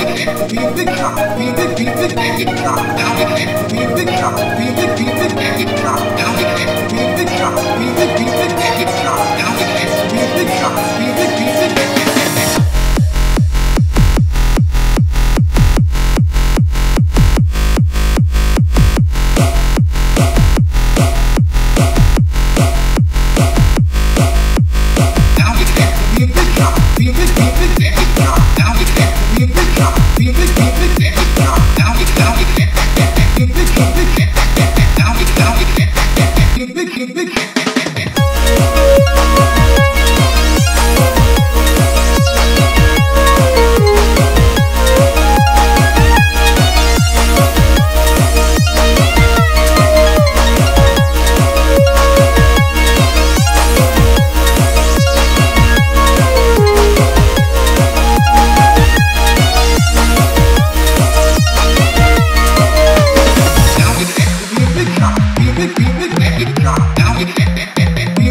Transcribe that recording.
Beat the cop, beat the beat the beat the cop, beat the beat the beat the beat the